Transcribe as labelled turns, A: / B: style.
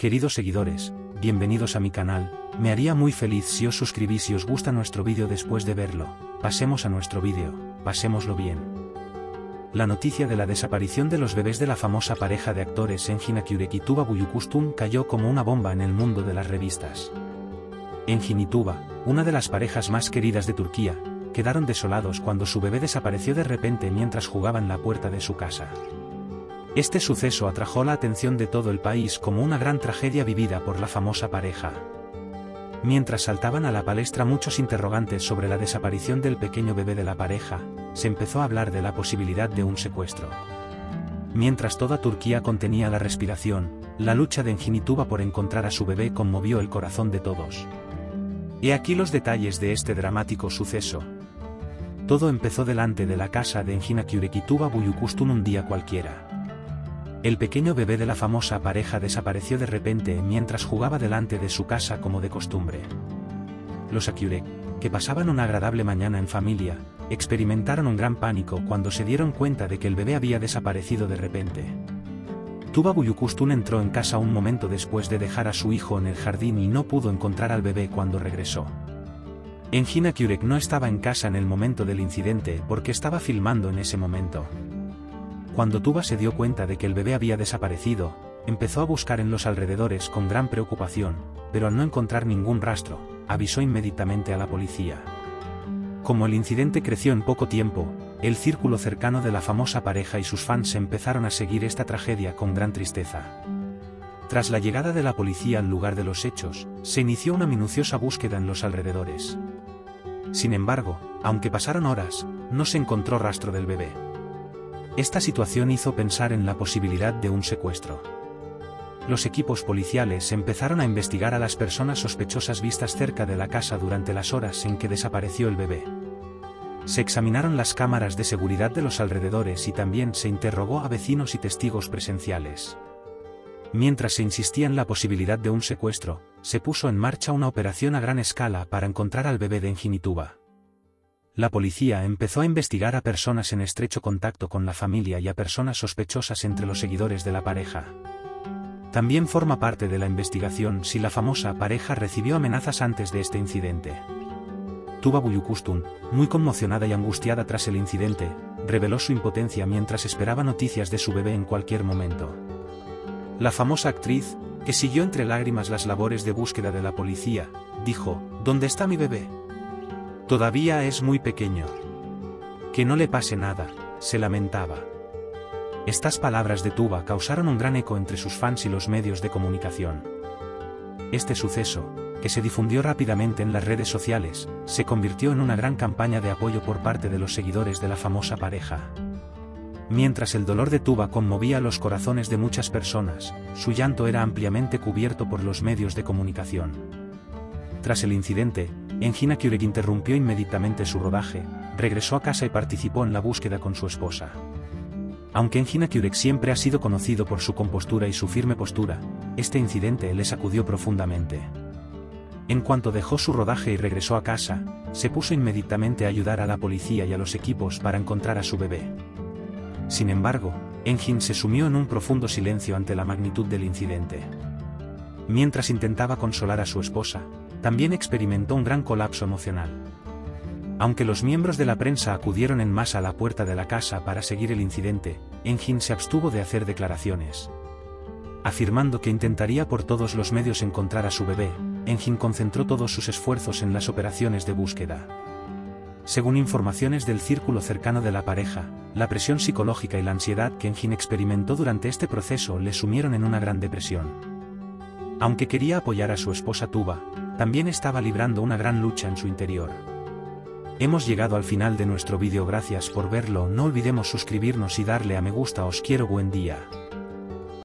A: Queridos seguidores, bienvenidos a mi canal, me haría muy feliz si os suscribís si os gusta nuestro vídeo después de verlo. Pasemos a nuestro vídeo, pasémoslo bien. La noticia de la desaparición de los bebés de la famosa pareja de actores Engin Akyurek y Tuba Buyukustun cayó como una bomba en el mundo de las revistas. Engin y Tuba, una de las parejas más queridas de Turquía, quedaron desolados cuando su bebé desapareció de repente mientras jugaba en la puerta de su casa. Este suceso atrajo la atención de todo el país como una gran tragedia vivida por la famosa pareja. Mientras saltaban a la palestra muchos interrogantes sobre la desaparición del pequeño bebé de la pareja, se empezó a hablar de la posibilidad de un secuestro. Mientras toda Turquía contenía la respiración, la lucha de Enginituba por encontrar a su bebé conmovió el corazón de todos. He aquí los detalles de este dramático suceso. Todo empezó delante de la casa de Engina Kyurekituba Buyukustun un día cualquiera. El pequeño bebé de la famosa pareja desapareció de repente mientras jugaba delante de su casa como de costumbre. Los Akyurek, que pasaban una agradable mañana en familia, experimentaron un gran pánico cuando se dieron cuenta de que el bebé había desaparecido de repente. Tuba Buyukustun entró en casa un momento después de dejar a su hijo en el jardín y no pudo encontrar al bebé cuando regresó. Engina Kyurek no estaba en casa en el momento del incidente porque estaba filmando en ese momento. Cuando Tuba se dio cuenta de que el bebé había desaparecido, empezó a buscar en los alrededores con gran preocupación, pero al no encontrar ningún rastro, avisó inmediatamente a la policía. Como el incidente creció en poco tiempo, el círculo cercano de la famosa pareja y sus fans empezaron a seguir esta tragedia con gran tristeza. Tras la llegada de la policía al lugar de los hechos, se inició una minuciosa búsqueda en los alrededores. Sin embargo, aunque pasaron horas, no se encontró rastro del bebé. Esta situación hizo pensar en la posibilidad de un secuestro. Los equipos policiales empezaron a investigar a las personas sospechosas vistas cerca de la casa durante las horas en que desapareció el bebé. Se examinaron las cámaras de seguridad de los alrededores y también se interrogó a vecinos y testigos presenciales. Mientras se insistía en la posibilidad de un secuestro, se puso en marcha una operación a gran escala para encontrar al bebé de Enginituba. La policía empezó a investigar a personas en estrecho contacto con la familia y a personas sospechosas entre los seguidores de la pareja. También forma parte de la investigación si la famosa pareja recibió amenazas antes de este incidente. Tuba Buyukustun, muy conmocionada y angustiada tras el incidente, reveló su impotencia mientras esperaba noticias de su bebé en cualquier momento. La famosa actriz, que siguió entre lágrimas las labores de búsqueda de la policía, dijo, ¿Dónde está mi bebé? Todavía es muy pequeño. Que no le pase nada, se lamentaba. Estas palabras de Tuba causaron un gran eco entre sus fans y los medios de comunicación. Este suceso, que se difundió rápidamente en las redes sociales, se convirtió en una gran campaña de apoyo por parte de los seguidores de la famosa pareja. Mientras el dolor de Tuba conmovía los corazones de muchas personas, su llanto era ampliamente cubierto por los medios de comunicación. Tras el incidente, Engina Kyurek interrumpió inmediatamente su rodaje, regresó a casa y participó en la búsqueda con su esposa. Aunque Engina Kyurek siempre ha sido conocido por su compostura y su firme postura, este incidente le sacudió profundamente. En cuanto dejó su rodaje y regresó a casa, se puso inmediatamente a ayudar a la policía y a los equipos para encontrar a su bebé. Sin embargo, Engin se sumió en un profundo silencio ante la magnitud del incidente. Mientras intentaba consolar a su esposa, también experimentó un gran colapso emocional. Aunque los miembros de la prensa acudieron en masa a la puerta de la casa para seguir el incidente, Engin se abstuvo de hacer declaraciones. Afirmando que intentaría por todos los medios encontrar a su bebé, Engin concentró todos sus esfuerzos en las operaciones de búsqueda. Según informaciones del círculo cercano de la pareja, la presión psicológica y la ansiedad que Engin experimentó durante este proceso le sumieron en una gran depresión. Aunque quería apoyar a su esposa Tuba, también estaba librando una gran lucha en su interior. Hemos llegado al final de nuestro vídeo gracias por verlo no olvidemos suscribirnos y darle a me gusta os quiero buen día.